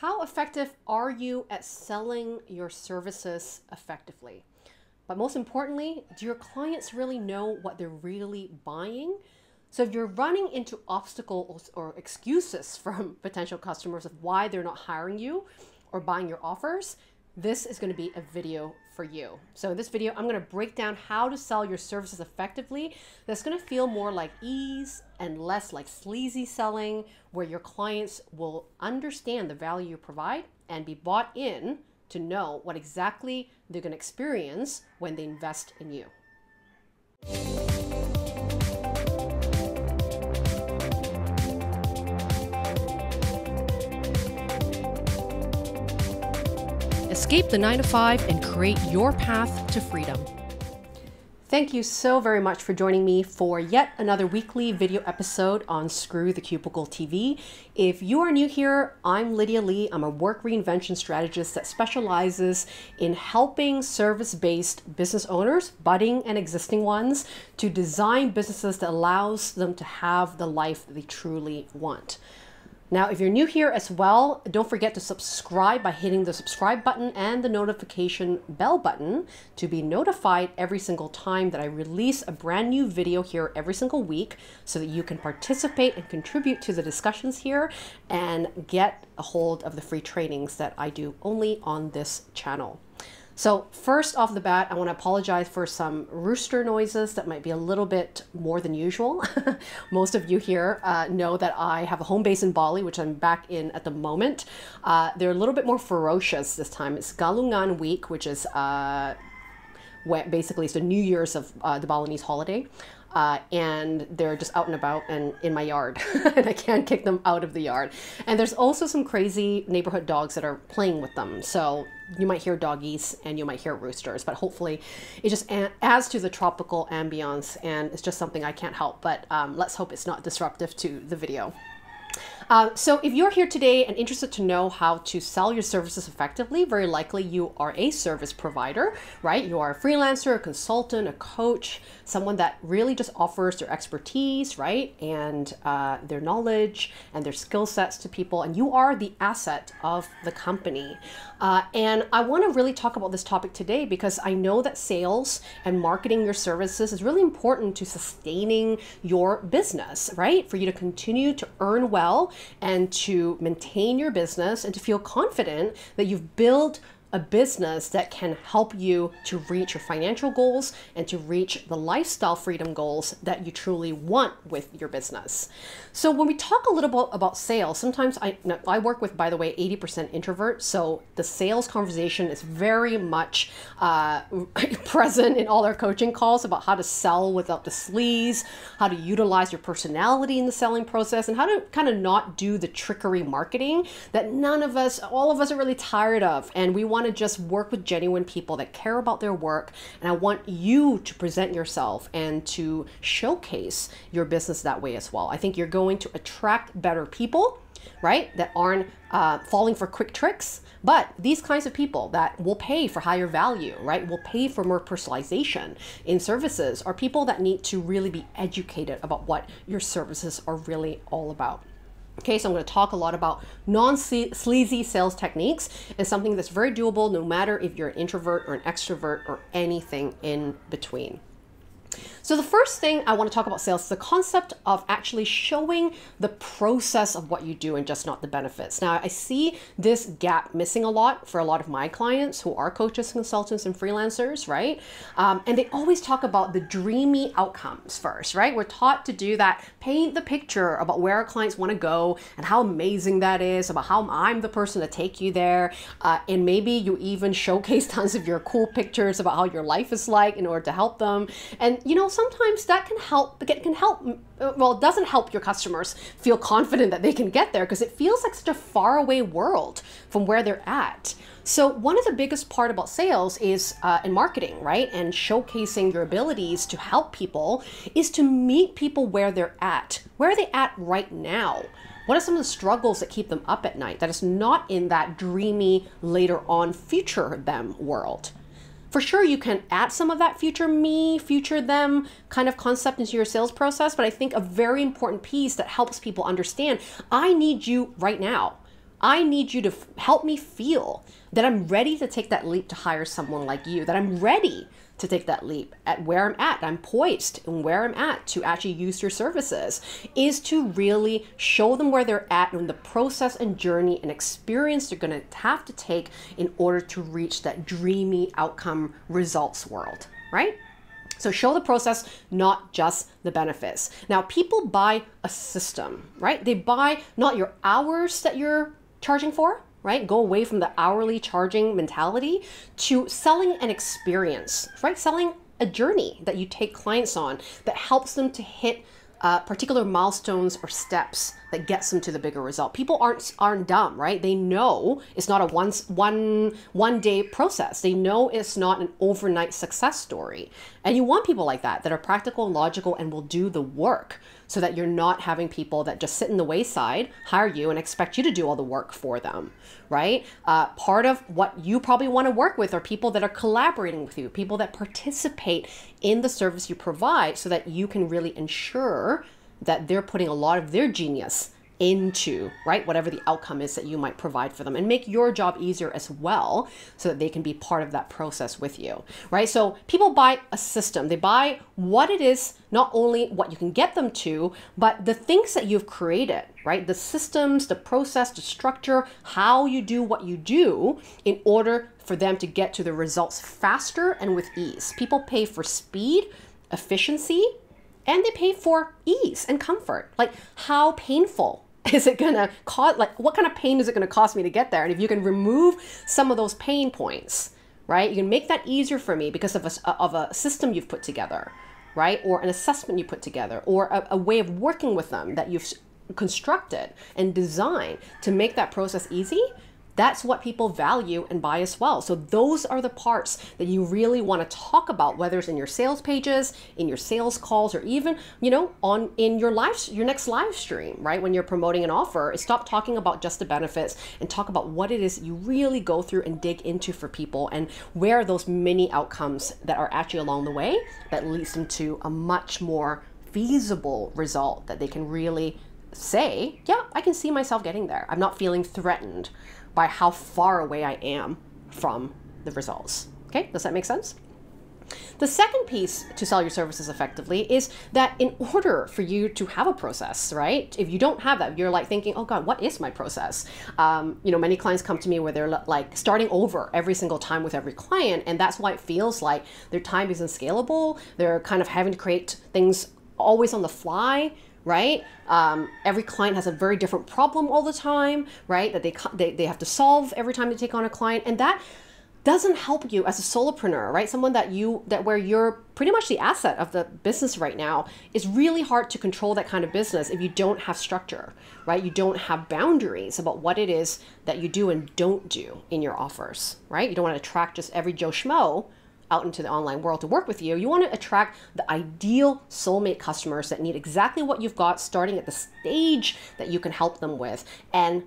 How effective are you at selling your services effectively? But most importantly, do your clients really know what they're really buying? So if you're running into obstacles or excuses from potential customers of why they're not hiring you or buying your offers, this is going to be a video for you. So in this video, I'm going to break down how to sell your services effectively. That's going to feel more like ease and less like sleazy selling, where your clients will understand the value you provide and be bought in to know what exactly they're going to experience when they invest in you. Escape the 9 to 5 and create your path to freedom. Thank you so very much for joining me for yet another weekly video episode on Screw the Cubicle TV. If you are new here, I'm Lydia Lee. I'm a work reinvention strategist that specializes in helping service based business owners, budding and existing ones, to design businesses that allows them to have the life they truly want. Now, if you're new here as well, don't forget to subscribe by hitting the subscribe button and the notification bell button to be notified every single time that I release a brand new video here every single week so that you can participate and contribute to the discussions here and get a hold of the free trainings that I do only on this channel. So first off the bat, I want to apologize for some rooster noises that might be a little bit more than usual. Most of you here uh, know that I have a home base in Bali, which I'm back in at the moment. Uh, they're a little bit more ferocious this time. It's Galungan week, which is uh, basically it's the New Year's of uh, the Balinese holiday. Uh, and they're just out and about and in my yard and i can't kick them out of the yard and there's also some crazy neighborhood dogs that are playing with them so you might hear doggies and you might hear roosters but hopefully it just adds to the tropical ambiance and it's just something i can't help but um, let's hope it's not disruptive to the video uh, so if you're here today and interested to know how to sell your services effectively, very likely you are a service provider, right? You are a freelancer, a consultant, a coach, someone that really just offers their expertise, right? And uh, their knowledge and their skill sets to people. And you are the asset of the company. Uh, and I want to really talk about this topic today because I know that sales and marketing your services is really important to sustaining your business, right? For you to continue to earn well and to maintain your business and to feel confident that you've built a business that can help you to reach your financial goals and to reach the lifestyle freedom goals that you truly want with your business. So when we talk a little bit about sales, sometimes I I work with, by the way, 80% introvert. So the sales conversation is very much uh, present in all our coaching calls about how to sell without the sleaze, how to utilize your personality in the selling process, and how to kind of not do the trickery marketing that none of us, all of us, are really tired of, and we want to just work with genuine people that care about their work. And I want you to present yourself and to showcase your business that way as well. I think you're going to attract better people, right? That aren't uh, falling for quick tricks. But these kinds of people that will pay for higher value, right, will pay for more personalization in services are people that need to really be educated about what your services are really all about. Okay, so I'm going to talk a lot about non-sleazy sales techniques and something that's very doable no matter if you're an introvert or an extrovert or anything in between. So the first thing I want to talk about sales is the concept of actually showing the process of what you do and just not the benefits. Now I see this gap missing a lot for a lot of my clients who are coaches, consultants, and freelancers, right? Um, and they always talk about the dreamy outcomes first, right? We're taught to do that, paint the picture about where our clients want to go and how amazing that is, about how I'm the person to take you there. Uh, and maybe you even showcase tons of your cool pictures about how your life is like in order to help them. And you know, sometimes that can help, but it can help, uh, well, it doesn't help your customers feel confident that they can get there because it feels like such a faraway world from where they're at. So one of the biggest part about sales is uh, in marketing, right? And showcasing your abilities to help people is to meet people where they're at. Where are they at right now? What are some of the struggles that keep them up at night that is not in that dreamy later on future them world? For sure, you can add some of that future me, future them kind of concept into your sales process, but I think a very important piece that helps people understand I need you right now. I need you to help me feel that I'm ready to take that leap to hire someone like you, that I'm ready to take that leap at where I'm at, I'm poised and where I'm at to actually use your services, is to really show them where they're at and the process and journey and experience they're going to have to take in order to reach that dreamy outcome results world, right? So show the process, not just the benefits. Now, people buy a system, right? They buy not your hours that you're charging for, right? Go away from the hourly charging mentality to selling an experience, right? Selling a journey that you take clients on that helps them to hit uh, particular milestones or steps that gets them to the bigger result. People aren't aren't dumb, right? They know it's not a once one one day process. They know it's not an overnight success story. And you want people like that that are practical and logical and will do the work so that you're not having people that just sit in the wayside, hire you, and expect you to do all the work for them, right? Uh, part of what you probably want to work with are people that are collaborating with you, people that participate in the service you provide so that you can really ensure that they're putting a lot of their genius into, right? Whatever the outcome is that you might provide for them and make your job easier as well so that they can be part of that process with you, right? So people buy a system, they buy what it is, not only what you can get them to, but the things that you've created, right? The systems, the process, the structure, how you do what you do in order for them to get to the results faster and with ease. People pay for speed, efficiency, and they pay for ease and comfort. Like, how painful is it gonna cause like what kind of pain is it gonna cost me to get there and if you can remove some of those pain points right you can make that easier for me because of a, uh, of a system you've put together right or an assessment you put together or a, a way of working with them that you've constructed and designed to make that process easy that's what people value and buy as well. So those are the parts that you really want to talk about, whether it's in your sales pages, in your sales calls, or even, you know, on in your live your next live stream, right? When you're promoting an offer, stop talking about just the benefits and talk about what it is you really go through and dig into for people and where are those many outcomes that are actually along the way that leads them to a much more feasible result that they can really say, yeah, I can see myself getting there. I'm not feeling threatened by how far away I am from the results. Okay, does that make sense? The second piece to sell your services effectively is that in order for you to have a process, right? If you don't have that, you're like thinking, oh God, what is my process? Um, you know, many clients come to me where they're like starting over every single time with every client. And that's why it feels like their time isn't scalable. They're kind of having to create things always on the fly right? Um, every client has a very different problem all the time, right? That they, they, they have to solve every time they take on a client. And that doesn't help you as a solopreneur, right? Someone that you, that where you're pretty much the asset of the business right now, is really hard to control that kind of business if you don't have structure, right? You don't have boundaries about what it is that you do and don't do in your offers, right? You don't want to attract just every Joe Schmo out into the online world to work with you, you want to attract the ideal soulmate customers that need exactly what you've got starting at the stage that you can help them with. And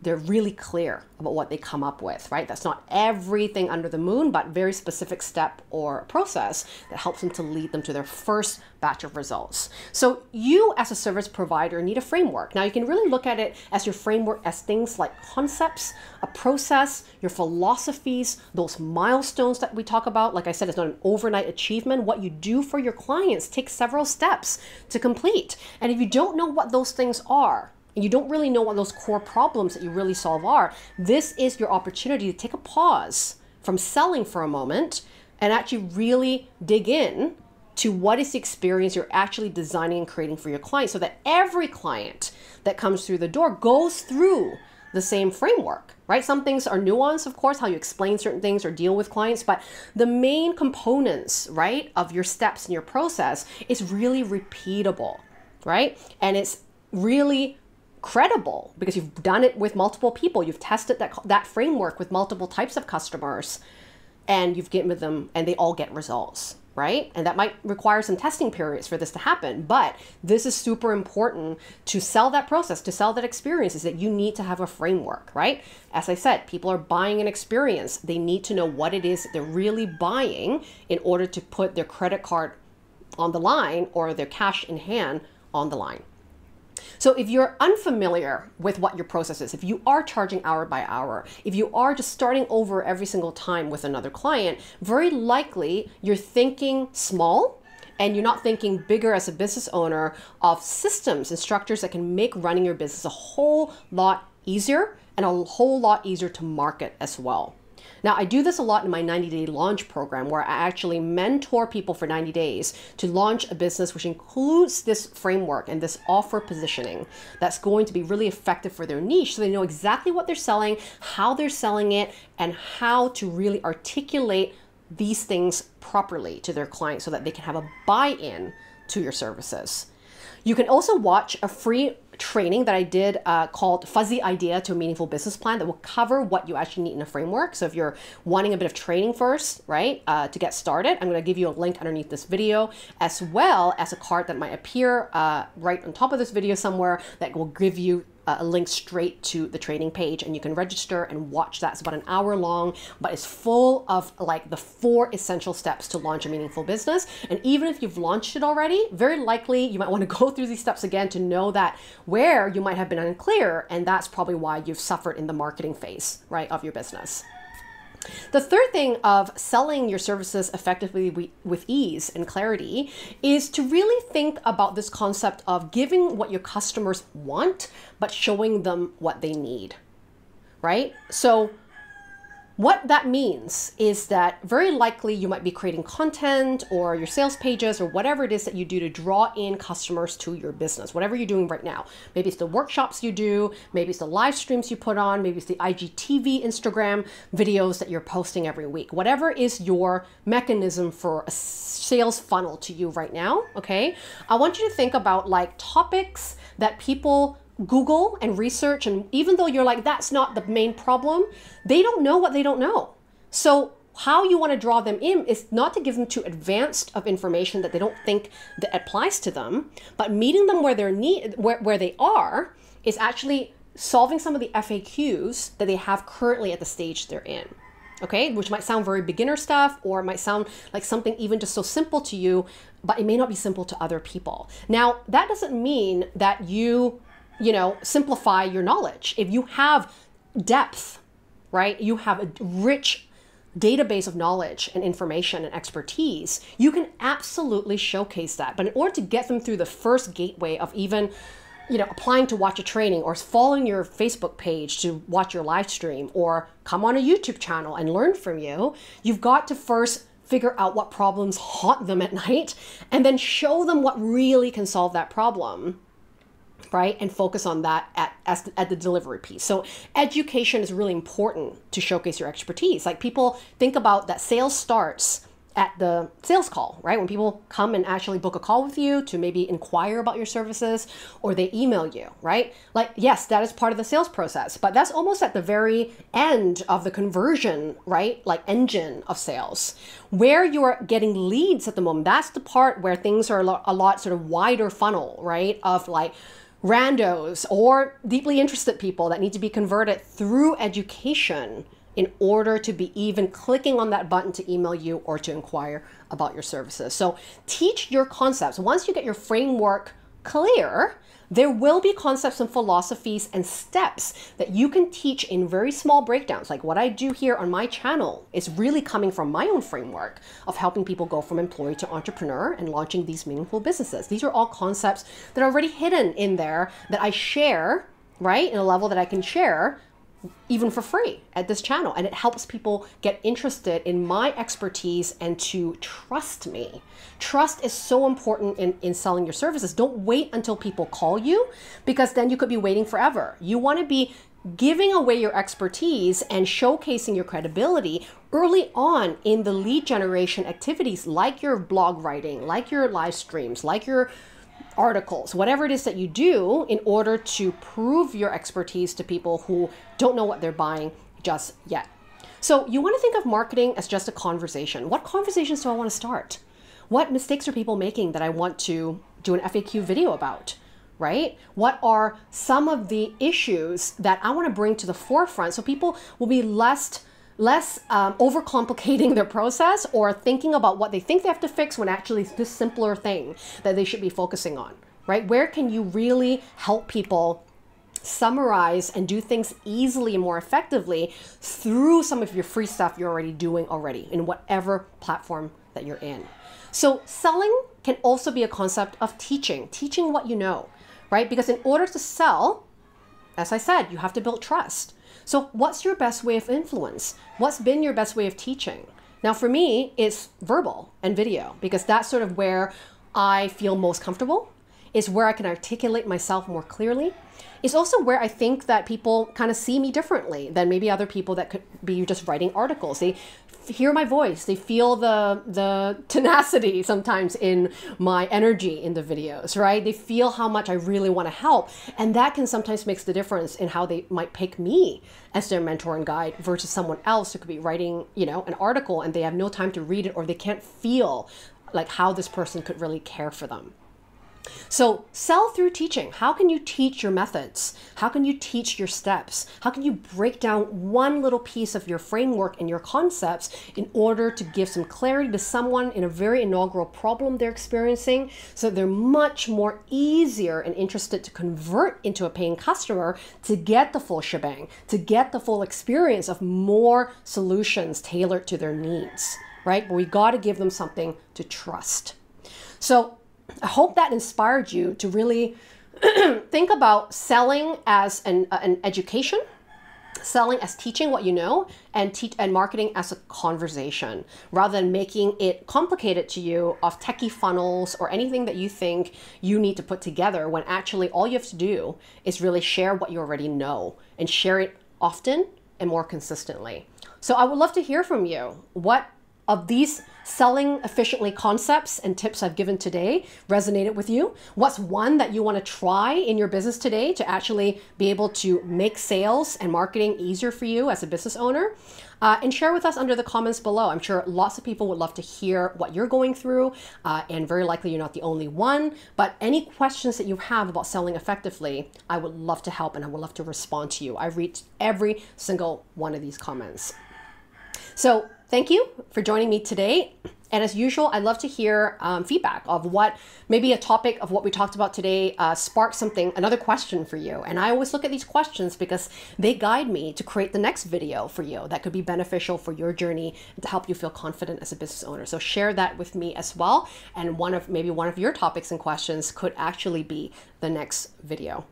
they're really clear about what they come up with, right? That's not everything under the moon, but very specific step or process that helps them to lead them to their first batch of results. So you as a service provider need a framework. Now you can really look at it as your framework as things like concepts, a process, your philosophies, those milestones that we talk about. Like I said, it's not an overnight achievement. What you do for your clients takes several steps to complete. And if you don't know what those things are, and you don't really know what those core problems that you really solve are, this is your opportunity to take a pause from selling for a moment and actually really dig in to what is the experience you're actually designing and creating for your client so that every client that comes through the door goes through the same framework, right? Some things are nuanced, of course, how you explain certain things or deal with clients, but the main components, right, of your steps in your process is really repeatable, right? And it's really credible because you've done it with multiple people. You've tested that that framework with multiple types of customers, and you've given with them, and they all get results, right? And that might require some testing periods for this to happen. But this is super important to sell that process, to sell that experience. Is that you need to have a framework, right? As I said, people are buying an experience. They need to know what it is they're really buying in order to put their credit card on the line or their cash in hand on the line. So if you're unfamiliar with what your process is, if you are charging hour by hour, if you are just starting over every single time with another client, very likely you're thinking small and you're not thinking bigger as a business owner of systems and structures that can make running your business a whole lot easier and a whole lot easier to market as well. Now, I do this a lot in my 90 day launch program where I actually mentor people for 90 days to launch a business which includes this framework and this offer positioning that's going to be really effective for their niche so they know exactly what they're selling, how they're selling it, and how to really articulate these things properly to their clients so that they can have a buy in to your services. You can also watch a free training that I did uh, called Fuzzy Idea to a Meaningful Business Plan that will cover what you actually need in a framework. So if you're wanting a bit of training first, right, uh, to get started, I'm going to give you a link underneath this video as well as a card that might appear uh, right on top of this video somewhere that will give you Uh, a link straight to the training page and you can register and watch that. It's about an hour long, but it's full of like the four essential steps to launch a meaningful business. And even if you've launched it already, very likely you might want to go through these steps again to know that where you might have been unclear. And that's probably why you've suffered in the marketing phase, right, of your business. The third thing of selling your services effectively with ease and clarity is to really think about this concept of giving what your customers want, but showing them what they need, right? So what that means is that very likely you might be creating content or your sales pages or whatever it is that you do to draw in customers to your business, whatever you're doing right now. Maybe it's the workshops you do, maybe it's the live streams you put on, maybe it's the IGTV, Instagram videos that you're posting every week. Whatever is your mechanism for a sales funnel to you right now, okay? I want you to think about like topics that people Google and research, and even though you're like, that's not the main problem, they don't know what they don't know. So, how you want to draw them in is not to give them too advanced of information that they don't think that applies to them, but meeting them where they're need where, where they are is actually solving some of the FAQs that they have currently at the stage they're in. Okay, which might sound very beginner stuff, or might sound like something even just so simple to you, but it may not be simple to other people. Now, that doesn't mean that you you know, simplify your knowledge. If you have depth, right, you have a rich database of knowledge and information and expertise, you can absolutely showcase that. But in order to get them through the first gateway of even you know, applying to watch a training or following your Facebook page to watch your live stream or come on a YouTube channel and learn from you, you've got to first figure out what problems haunt them at night and then show them what really can solve that problem right and focus on that at, as, at the delivery piece so education is really important to showcase your expertise like people think about that sales starts at the sales call, right? When people come and actually book a call with you to maybe inquire about your services or they email you, right? Like, yes, that is part of the sales process, but that's almost at the very end of the conversion, right? Like, engine of sales. Where you're getting leads at the moment, that's the part where things are a lot, a lot sort of wider funnel, right? Of like, randos or deeply interested people that need to be converted through education in order to be even clicking on that button to email you or to inquire about your services. So teach your concepts. Once you get your framework clear, there will be concepts and philosophies and steps that you can teach in very small breakdowns. Like what I do here on my channel is really coming from my own framework of helping people go from employee to entrepreneur and launching these meaningful businesses. These are all concepts that are already hidden in there that I share, right, in a level that I can share even for free at this channel. And it helps people get interested in my expertise and to trust me. Trust is so important in, in selling your services. Don't wait until people call you because then you could be waiting forever. You want to be giving away your expertise and showcasing your credibility early on in the lead generation activities like your blog writing, like your live streams, like your articles, whatever it is that you do in order to prove your expertise to people who don't know what they're buying just yet. So you want to think of marketing as just a conversation. What conversations do I want to start? What mistakes are people making that I want to do an FAQ video about? Right? What are some of the issues that I want to bring to the forefront so people will be less less um, overcomplicating their process or thinking about what they think they have to fix when actually it's this simpler thing that they should be focusing on right? Where can you really help people summarize and do things easily and more effectively through some of your free stuff you're already doing already in whatever platform that you're in. So selling can also be a concept of teaching, teaching what you know, right? Because in order to sell, as I said, you have to build trust. So what's your best way of influence? What's been your best way of teaching? Now for me, it's verbal and video because that's sort of where I feel most comfortable. It's where I can articulate myself more clearly it's also where I think that people kind of see me differently than maybe other people that could be just writing articles. They hear my voice, they feel the the tenacity sometimes in my energy in the videos, right? They feel how much I really want to help, and that can sometimes makes the difference in how they might pick me as their mentor and guide versus someone else who could be writing, you know, an article and they have no time to read it or they can't feel like how this person could really care for them. So, sell through teaching. How can you teach your methods? How can you teach your steps? How can you break down one little piece of your framework and your concepts in order to give some clarity to someone in a very inaugural problem they're experiencing so they're much more easier and interested to convert into a paying customer to get the full shebang, to get the full experience of more solutions tailored to their needs, right? But we got to give them something to trust. So, I hope that inspired you to really think about selling as an, uh, an education selling as teaching what you know and teach and marketing as a conversation rather than making it complicated to you of techie funnels or anything that you think you need to put together when actually all you have to do is really share what you already know and share it often and more consistently. So i would love to hear from you. What of these selling efficiently concepts and tips I've given today resonated with you? What's one that you want to try in your business today to actually be able to make sales and marketing easier for you as a business owner? Uh, and share with us under the comments below. I'm sure lots of people would love to hear what you're going through, uh, and very likely you're not the only one. But any questions that you have about selling effectively, I would love to help and I would love to respond to you. I read every single one of these comments. So thank you for joining me today. And as usual, I'd love to hear um, feedback of what maybe a topic of what we talked about today uh, sparked something, another question for you. And I always look at these questions because they guide me to create the next video for you that could be beneficial for your journey and to help you feel confident as a business owner. So share that with me as well. And one of maybe one of your topics and questions could actually be the next video.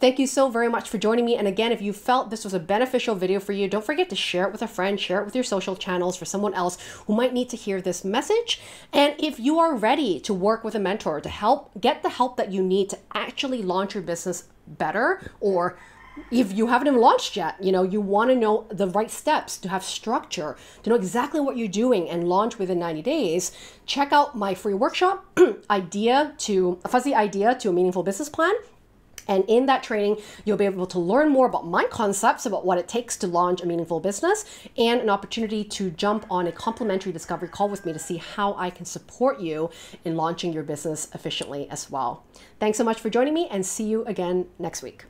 Thank you so very much for joining me. And again, if you felt this was a beneficial video for you, don't forget to share it with a friend, share it with your social channels for someone else who might need to hear this message. And if you are ready to work with a mentor to help get the help that you need to actually launch your business better or if you haven't even launched yet, you know, you want to know the right steps to have structure, to know exactly what you're doing and launch within 90 days, check out my free workshop, idea to a fuzzy idea to a meaningful business plan. And in that training, you'll be able to learn more about my concepts about what it takes to launch a meaningful business and an opportunity to jump on a complimentary discovery call with me to see how I can support you in launching your business efficiently as well. Thanks so much for joining me and see you again next week.